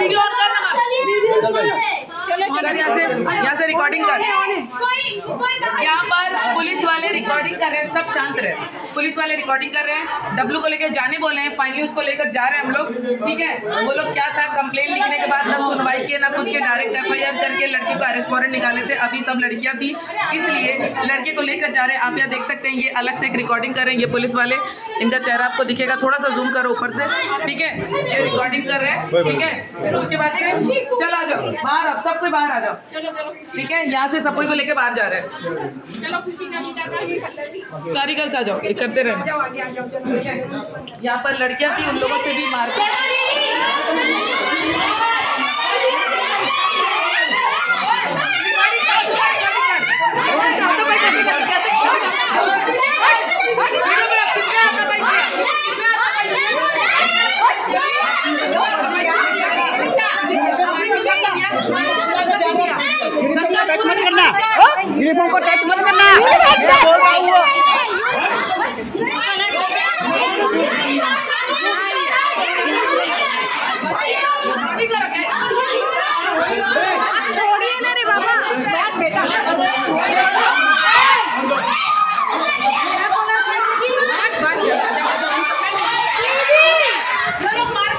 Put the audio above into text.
Video यहाँ से यहाँ से रिकॉर्डिंग कर। यहाँ पर पुलिस वाले कर रहे हैं, सब शांत रहे। पुलिस वाले रिकॉर्डिंग कर रहे हैं डब्लू को लेकर जाने बोले हैं फाइनली उसको लेकर जा रहे हैं हम लोग, ठीक है? वो लोग क्या था कंप्लेन लिखने के बाद ना सुनवाई किए, ना कुछ के डायरेक्ट एफ़ आई आर करके लड़की को अरेस्ट वारंट निकाले थे, अभी सब लड़कियाँ थी। इसलिए लड़के को लेकर जा रहे हैं, आप यहाँ देख सकते हैं, ये अलग से एक रिकॉर्डिंग कर रहे हैं, ये पुलिस वाले। इनका चेहरा आपको दिखेगा, थोड़ा सा जूम करो ऊपर से, ठीक है? ये रिकॉर्डिंग कर रहे हैं, ठीक है? उसके बाद चल आ जाओ, बाहर आप सब कोई बाहर आ जाओ, ठीक है? यहाँ से सब कोई को लेके बाहर जा रहे हैं। सारी गर्ल्स आ जाओ करते रहना। यहाँ पर लड़कियाँ थी उन लोगों से भी मार यूनिफॉर्म को टच मत करना। हाँ। Yo los mato.